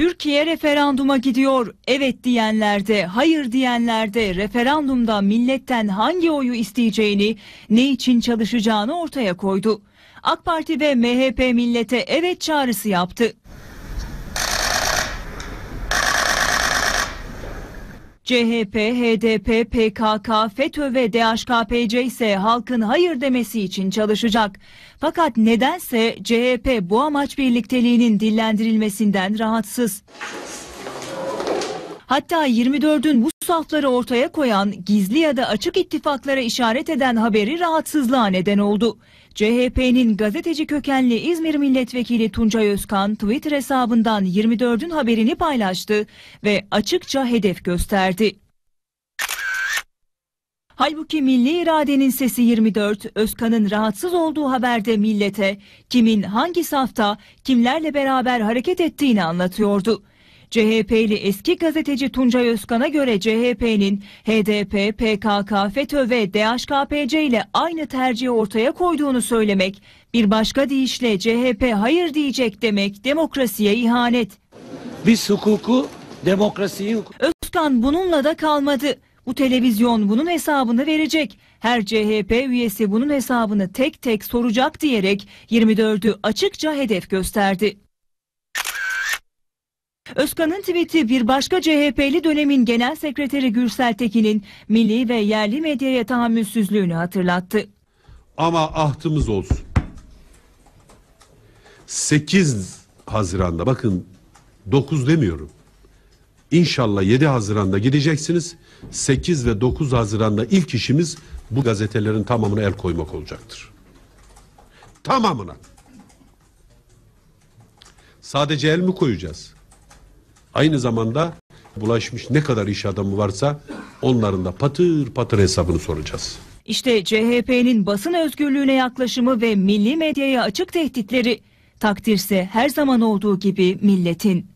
Türkiye referanduma gidiyor. Evet diyenlerde, hayır diyenlerde referandumda milletten hangi oyu isteyeceğini, ne için çalışacağını ortaya koydu. AK Parti ve MHP millete evet çağrısı yaptı. CHP, HDP, PKK, FETÖ ve DHKPC ise halkın hayır demesi için çalışacak. Fakat nedense CHP bu amaç birlikteliğinin dillendirilmesinden rahatsız. Hatta 24'ün bu safları ortaya koyan, gizli ya da açık ittifaklara işaret eden haberi rahatsızlığa neden oldu. CHP'nin gazeteci kökenli İzmir Milletvekili Tuncay Özkan Twitter hesabından 24'ün haberini paylaştı ve açıkça hedef gösterdi. Halbuki milli iradenin sesi 24, Özkan'ın rahatsız olduğu haberde millete kimin hangi safta, kimlerle beraber hareket ettiğini anlatıyordu. CHP'li eski gazeteci Tuncay Özkan'a göre CHP'nin HDP, PKK, FETÖ ve DHKPC ile aynı tercihi ortaya koyduğunu söylemek, bir başka deyişle CHP hayır diyecek demek demokrasiye ihanet. Biz hukuku, demokrasiyi Özkan bununla da kalmadı. Bu televizyon bunun hesabını verecek. Her CHP üyesi bunun hesabını tek tek soracak diyerek 24'ü açıkça hedef gösterdi. Özkan'ın tweet'i bir başka CHP'li dönemin genel sekreteri Gürsel Tekin'in milli ve yerli medyaya tahammülsüzlüğünü hatırlattı. Ama ahtımız olsun. 8 Haziran'da bakın 9 demiyorum. İnşallah 7 Haziran'da gideceksiniz. 8 ve 9 Haziran'da ilk işimiz bu gazetelerin tamamına el koymak olacaktır. Tamamına. Sadece el mi koyacağız? Aynı zamanda bulaşmış ne kadar iş adamı varsa onların da patır patır hesabını soracağız. İşte CHP'nin basın özgürlüğüne yaklaşımı ve milli medyaya açık tehditleri takdirse her zaman olduğu gibi milletin.